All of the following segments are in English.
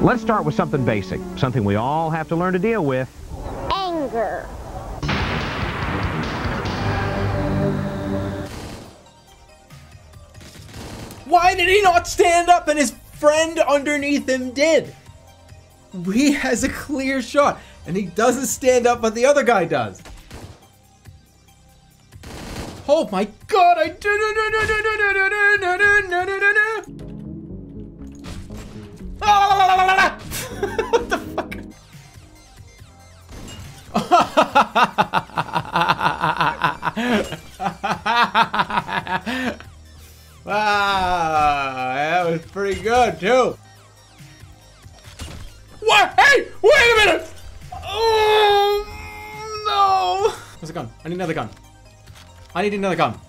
Let's start with something basic, something we all have to learn to deal with. Anger. Why did he not stand up and his friend underneath him did? He has a clear shot and he doesn't stand up, but the other guy does. Oh my god, I do What the fuck? Ah, that was pretty good too. What? Hey, wait a minute! Oh no! Where's a gun? I need another gun. I need another gun.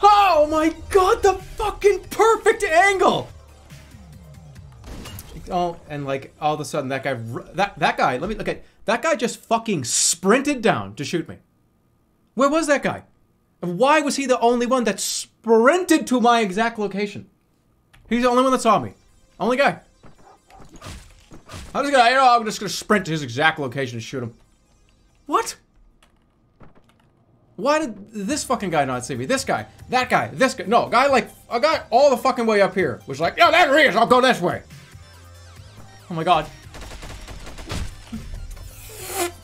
Oh my god, the fucking perfect angle! Oh, and like all of a sudden that guy, that that guy, let me look at that guy just fucking sprinted down to shoot me. Where was that guy? And why was he the only one that sprinted to my exact location? He's the only one that saw me. Only guy. I'm just gonna, you know, I'm just gonna sprint to his exact location and shoot him. What? Why did this fucking guy not see me? This guy, that guy, this guy. No, guy like, a guy all the fucking way up here was like, yeah, there he is, I'll go this way. Oh my god.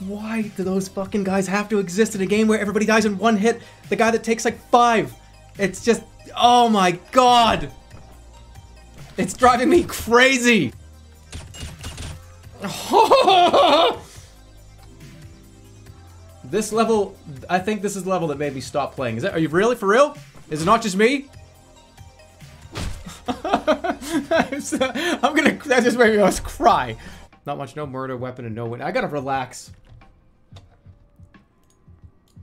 Why do those fucking guys have to exist in a game where everybody dies in one hit? The guy that takes like five. It's just, oh my god. It's driving me crazy. this level, I think this is the level that made me stop playing. Is that, are you really for real? Is it not just me? I'm gonna, that just made me almost cry. Not much, no murder, weapon, and no win. I gotta relax.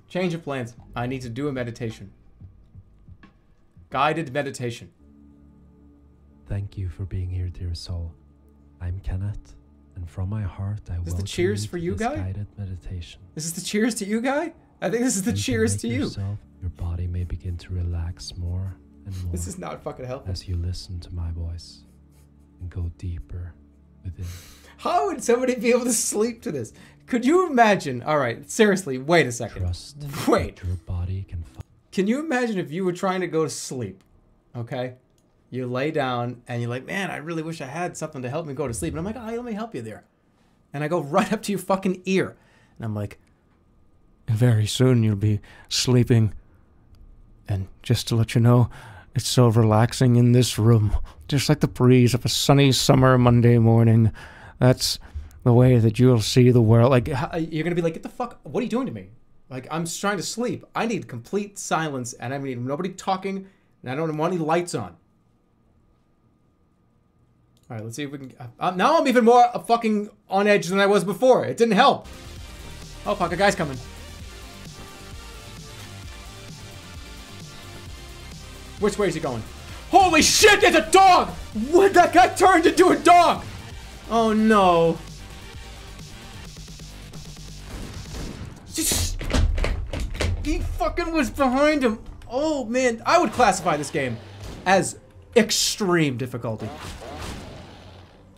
Change of plans. I need to do a meditation. Guided meditation. Thank you for being here, dear soul. I'm Kenneth, and from my heart, I This is welcome the cheers for you, this guy? guided meditation. This is the cheers to you, guy? I think this is the cheers make to you. Your body may begin to relax more and more This is not fucking helping. as you listen to my voice and go deeper within. How would somebody be able to sleep to this? Could you imagine? All right, seriously, wait a second. Trust Wait. your body can Can you imagine if you were trying to go to sleep? Okay? You lay down and you're like, man, I really wish I had something to help me go to sleep. And I'm like, oh, let me help you there. And I go right up to your fucking ear. And I'm like, very soon you'll be sleeping. And just to let you know, it's so relaxing in this room. Just like the breeze of a sunny summer Monday morning. That's the way that you'll see the world. Like, you're going to be like, get the fuck, what are you doing to me? Like, I'm trying to sleep. I need complete silence, and I need nobody talking, and I don't want any lights on. All right, let's see if we can. Uh, now I'm even more uh, fucking on edge than I was before. It didn't help. Oh fuck, a guy's coming. Which way is he going? Holy shit, it's a dog! What? That guy turned into a dog! Oh no. Just- He fucking was behind him. Oh man, I would classify this game as extreme difficulty.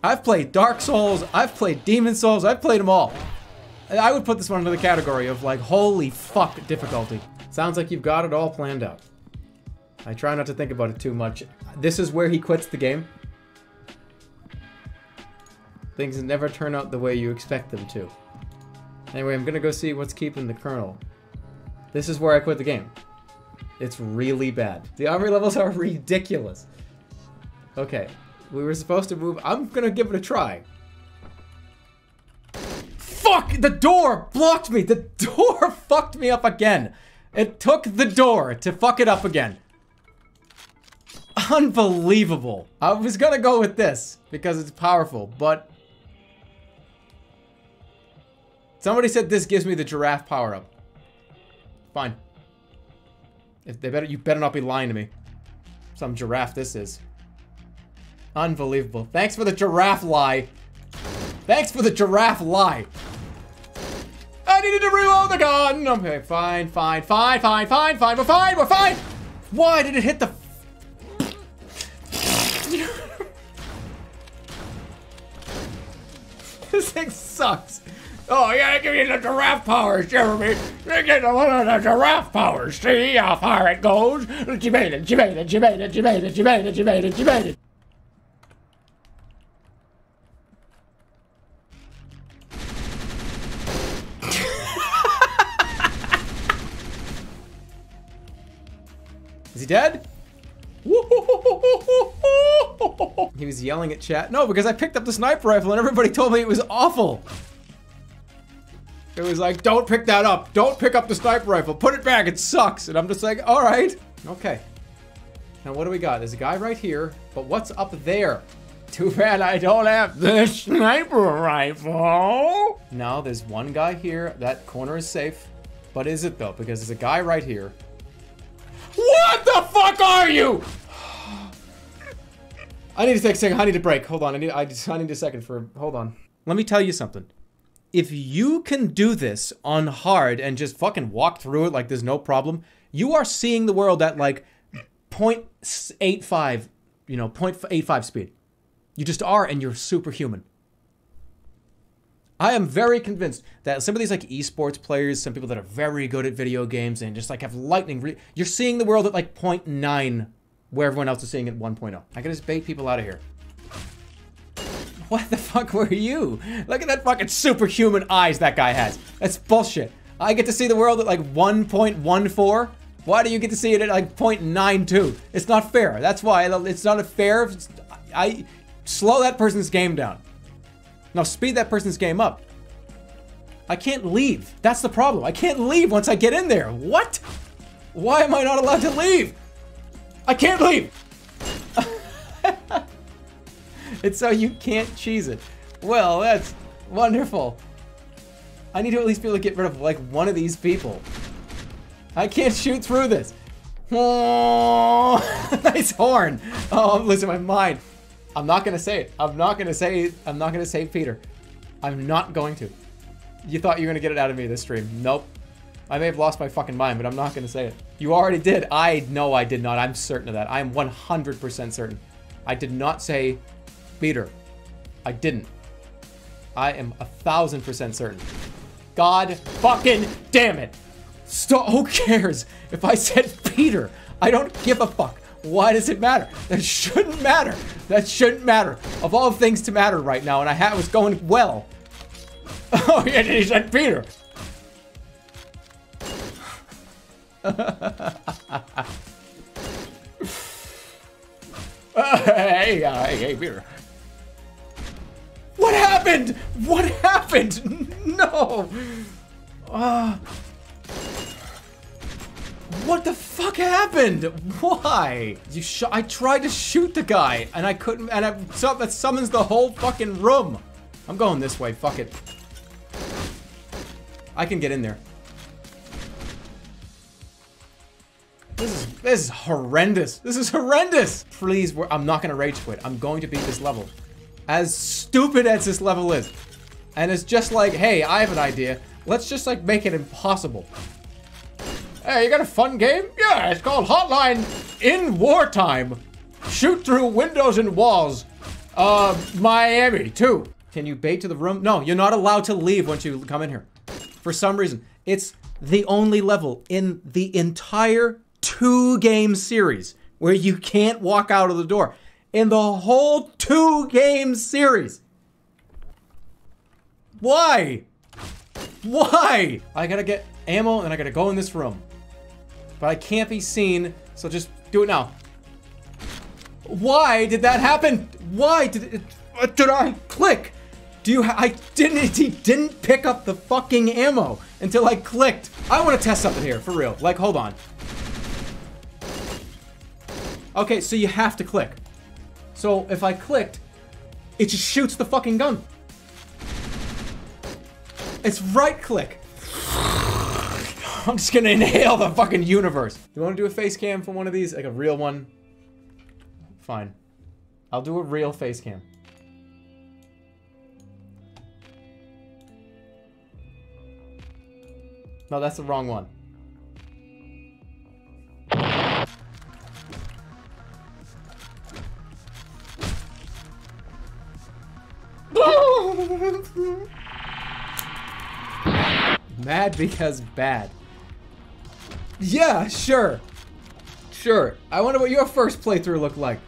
I've played Dark Souls, I've played Demon Souls, I've played them all. I would put this one under the category of like, holy fuck difficulty. Sounds like you've got it all planned out. I try not to think about it too much. This is where he quits the game. Things never turn out the way you expect them to. Anyway, I'm gonna go see what's keeping the Colonel. This is where I quit the game. It's really bad. The armory levels are ridiculous. Okay, we were supposed to move. I'm gonna give it a try. Fuck! The door blocked me! The door fucked me up again! It took the door to fuck it up again. Unbelievable. I was gonna go with this because it's powerful, but somebody said this gives me the giraffe power up. Fine. If they better, you better not be lying to me. Some giraffe this is. Unbelievable. Thanks for the giraffe lie. Thanks for the giraffe lie. I needed to reload the gun. Okay, fine, fine, fine, fine, fine, fine. We're fine. We're fine. Why did it hit the? This thing sucks. Oh, yeah, give me the giraffe powers, Jeremy. Get the one of the giraffe powers. See how far it goes. You made it, you made it, you made it, you made it, you made it, you made it, you made it. Is he dead? He was yelling at chat. No, because I picked up the sniper rifle and everybody told me it was awful. It was like, don't pick that up. Don't pick up the sniper rifle. Put it back. It sucks. And I'm just like, all right. Okay. Now what do we got? There's a guy right here, but what's up there? Too bad I don't have the sniper rifle. Now there's one guy here. That corner is safe. But is it though? Because there's a guy right here. What the fuck are you? I need to take a second. I need a break. Hold on. I need. I, just, I need a second for. Hold on. Let me tell you something. If you can do this on hard and just fucking walk through it like there's no problem, you are seeing the world at like 0.85, you know, 0.85 speed. You just are, and you're superhuman. I am very convinced that some of these like esports players, some people that are very good at video games and just like have lightning, re- you're seeing the world at like 0.9 where everyone else is seeing it 1.0. I can just bait people out of here. What the fuck were you? Look at that fucking superhuman eyes that guy has. That's bullshit. I get to see the world at like 1.14. Why do you get to see it at like 0.92? It's not fair. That's why it's not a fair. I slow that person's game down. Now speed that person's game up. I can't leave. That's the problem. I can't leave once I get in there. What? Why am I not allowed to leave? I can't leave. it's so you can't cheese it. Well, that's wonderful. I need to at least be able to get rid of like one of these people. I can't shoot through this. Oh, nice horn. Oh, I'm losing my mind. I'm not gonna say it. I'm not gonna say. I'm not gonna save Peter. I'm not going to. You thought you were gonna get it out of me this stream. Nope. I may have lost my fucking mind, but I'm not gonna say it. You already did. I know I did not. I'm certain of that. I am 100% certain. I did not say Peter. I didn't. I am a thousand percent certain. God fucking damn it. Stop. Who cares if I said Peter? I don't give a fuck. Why does it matter? That shouldn't matter. That shouldn't matter. Of all things to matter right now, and I had was going well. Oh yeah, he said Peter. hey, uh, hey, hey, Peter. What happened? What happened? No. Uh, what the fuck happened? Why? You. I tried to shoot the guy, and I couldn't. And I, that summons the whole fucking room. I'm going this way. Fuck it. I can get in there. This is horrendous. This is horrendous. Please, I'm not gonna rage quit. I'm going to beat this level. As stupid as this level is, and it's just like, hey, I have an idea. Let's just like make it impossible. Hey, you got a fun game? Yeah, it's called Hotline in Wartime. Shoot through windows and walls. Uh, Miami, too. Can you bait to the room? No, you're not allowed to leave once you come in here. For some reason. It's the only level in the entire two game series where you can't walk out of the door. In the whole two game series. Why? Why? I gotta get ammo and I gotta go in this room. But I can't be seen, so just do it now. Why did that happen? Why did it, did I click? Do you I didn't he didn't pick up the fucking ammo until I clicked. I want to test something here for real. Like hold on. Okay, so you have to click. So if I clicked, it just shoots the fucking gun. It's right click. I'm just gonna inhale the fucking universe. You wanna do a face cam for one of these? Like a real one? Fine. I'll do a real face cam. No, that's the wrong one. Mad because bad. Yeah, sure. Sure. I wonder what your first playthrough looked like.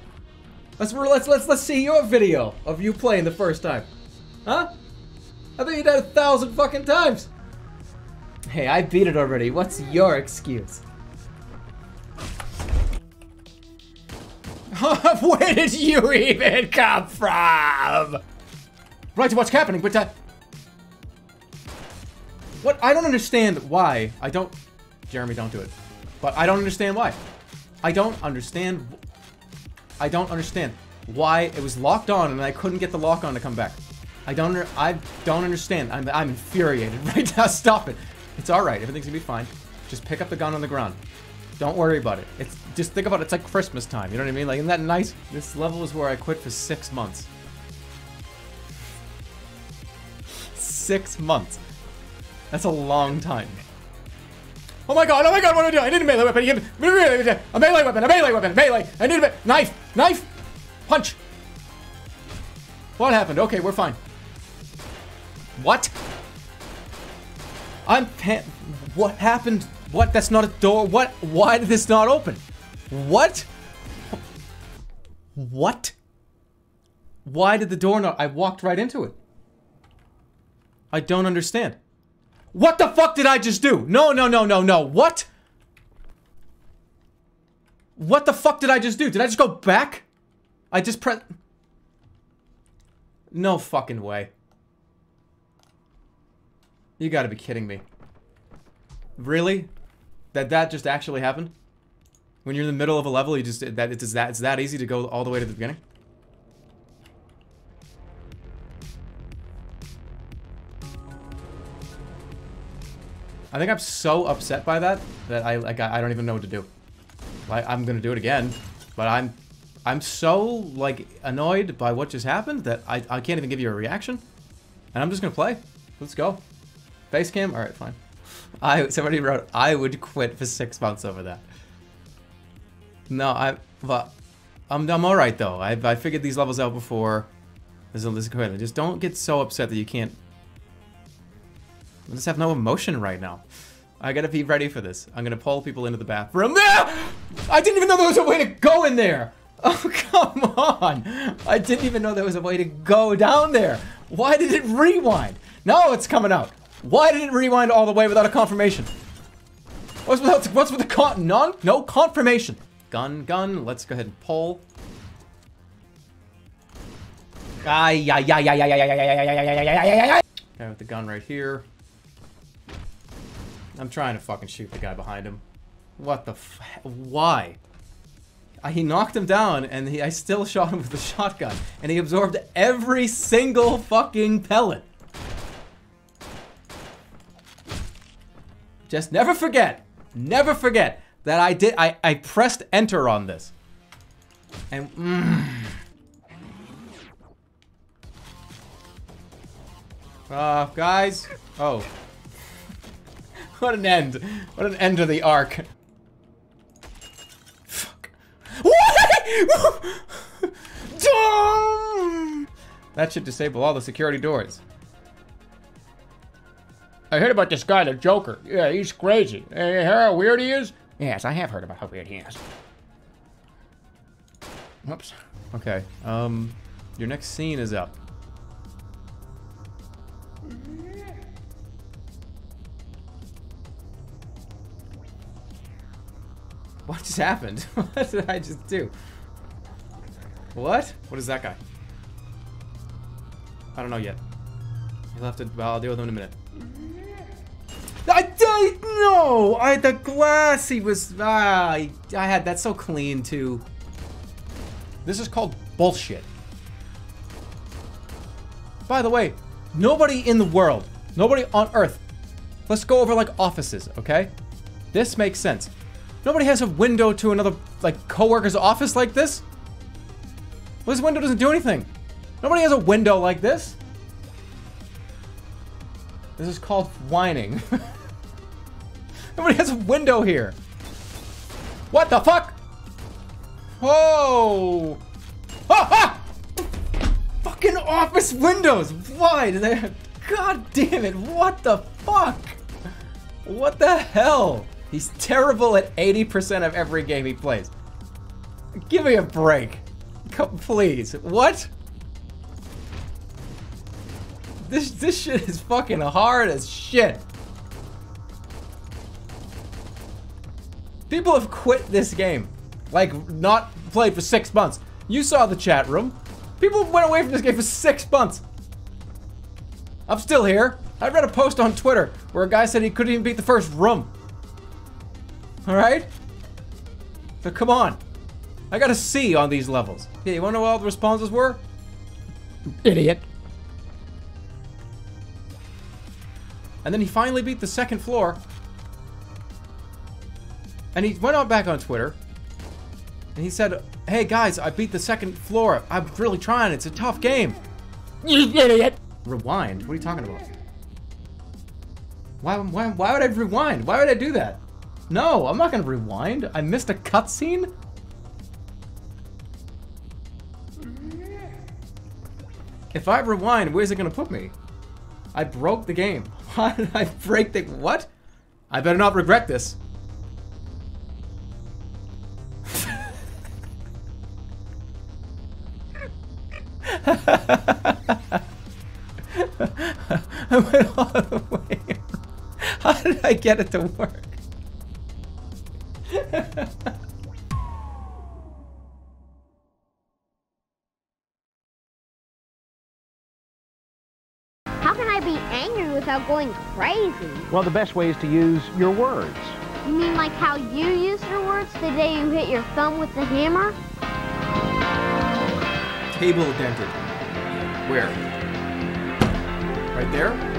Let's let's let's let's see your video of you playing the first time. Huh? I think you did it a thousand fucking times. Hey, I beat it already. What's your excuse? Where did you even come from? Right, to what's happening, but uh, what? I don't understand why. I don't. Jeremy, don't do it. But I don't understand why. I don't understand. I don't understand why it was locked on and I couldn't get the lock on to come back. I don't. I don't understand. I'm. I'm infuriated right now. Stop it. It's all right. Everything's gonna be fine. Just pick up the gun on the ground. Don't worry about it. It's just think about it. It's like Christmas time. You know what I mean? Like, isn't that nice? This level is where I quit for six months. Six months. That's a long time. Oh my god, oh my god, what do I do? I need a melee weapon. A melee weapon, a melee weapon, melee. I need a knife, knife, punch. What happened? Okay, we're fine. What? I'm What happened? What? That's not a door. What? Why did this not open? What? What? Why did the door not? I walked right into it. I don't understand. What the fuck did I just do? No, no, no, no, no. What? What the fuck did I just do? Did I just go back? I just press. No fucking way. You gotta be kidding me. Really? That that just actually happened? When you're in the middle of a level, you just that it's that it's that easy to go all the way to the beginning? I think I'm so upset by that that I like I don't even know what to do. Like I'm gonna do it again, but I'm I'm so like annoyed by what just happened that I I can't even give you a reaction, and I'm just gonna play. Let's go. Base cam. All right, fine. I somebody wrote I would quit for six months over that. No, I but I'm I'm all right though. I I figured these levels out before. There's a list Just don't get so upset that you can't I just have no emotion right now. I gotta be ready for this. I'm gonna pull people into the bathroom. Ah! I didn't even know there was a way to go in there! Oh, come on! I didn't even know there was a way to go down there! Why did it rewind? Now it's coming out! Why did it rewind all the way without a confirmation? What's with, what's with the con- non- no confirmation? Gun, gun, let's go ahead and pull. Ay, ay, ay, ay, ay, ay, ay, ay, ay, ay, ay, ay, ay, ay, Okay, with the gun right here. I'm trying to fucking shoot the guy behind him. What the Why? He knocked him down, and he, I still shot him with the shotgun. And he absorbed every single fucking pellet. Just never forget, never forget that I did, I, I pressed enter on this. And, mm. Uh, guys. Oh. What an end. What an end to the arc. Fuck. What? that should disable all the security doors. I heard about this guy, the Joker. Yeah, he's crazy. You hear how weird he is? Yes, I have heard about how weird he is. Whoops. Okay, um, your next scene is up. What just happened? what did I just do? What? What is that guy? I don't know yet. You'll have to. Well, I'll deal with him in a minute. I don't know. I the glass. He was. Ah, I, I had that so clean too. This is called bullshit. By the way, nobody in the world, nobody on Earth. Let's go over like offices, okay? This makes sense. Nobody has a window to another, like, coworker's office like this. Well, this window doesn't do anything. Nobody has a window like this. This is called whining. Nobody has a window here. What the fuck? Whoa! Ah! Fucking office windows. Why do they? God damn it! What the fuck? What the hell? He's terrible at 80% of every game he plays. Give me a break. Come, please. What? This this shit is fucking hard as shit. People have quit this game. Like, not played for six months. You saw the chat room. People went away from this game for six months. I'm still here. I read a post on Twitter where a guy said he couldn't even beat the first room. Alright? So come on. I got a C on these levels. Yeah, you wanna know what all the responses were? Idiot. And then he finally beat the second floor. And he went on back on Twitter. And he said, Hey guys, I beat the second floor. I'm really trying. It's a tough game. You idiot. Rewind? What are you talking about? Why, why, why would I rewind? Why would I do that? No, I'm not gonna rewind. I missed a cutscene? If I rewind, where's it gonna put me? I broke the game. Why did I break the- what? I better not regret this. I went all the way. How did I get it to work? How can I be angry without going crazy? Well, the best way is to use your words. You mean like how you used your words the day you hit your thumb with the hammer? Table dented. Where? Right there?